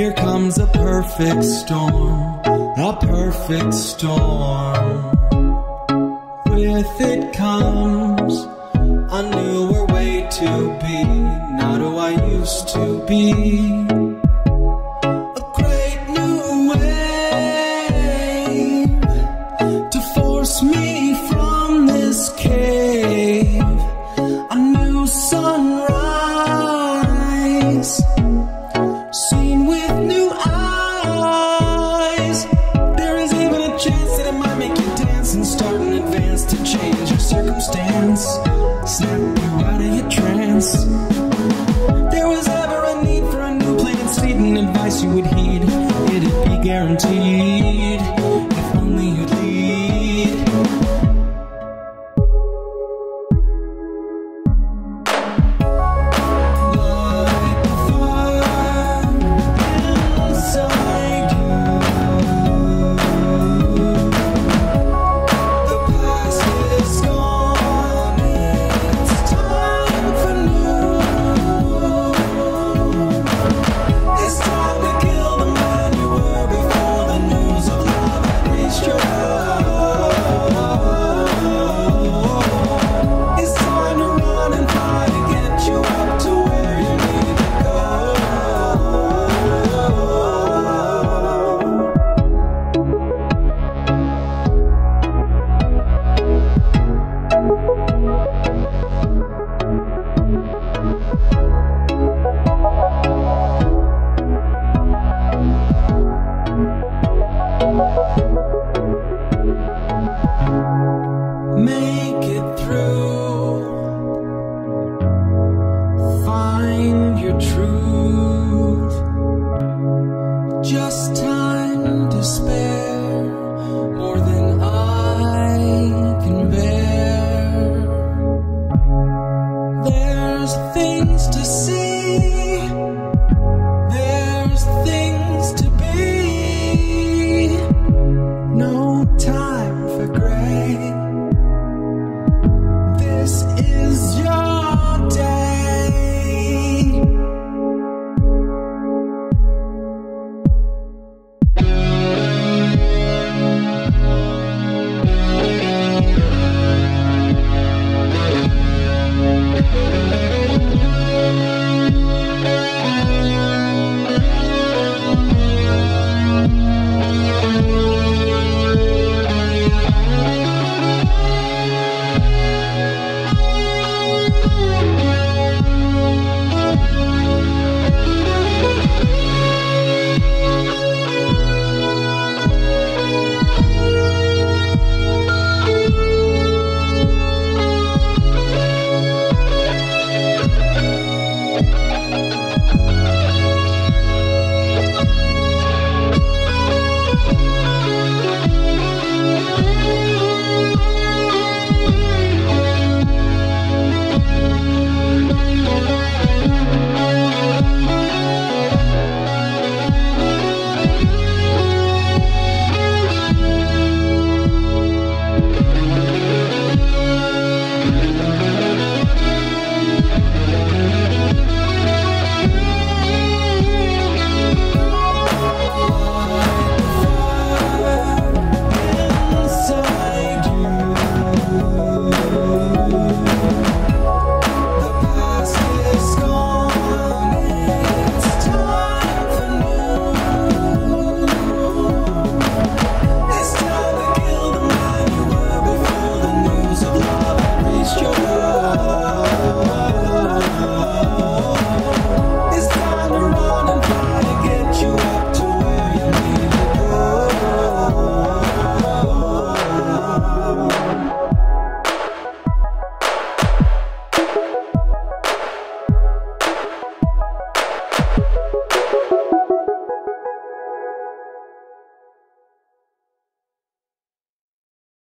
Here comes a perfect storm, a perfect storm. With it comes a newer way to be, not who I used to be. guarantee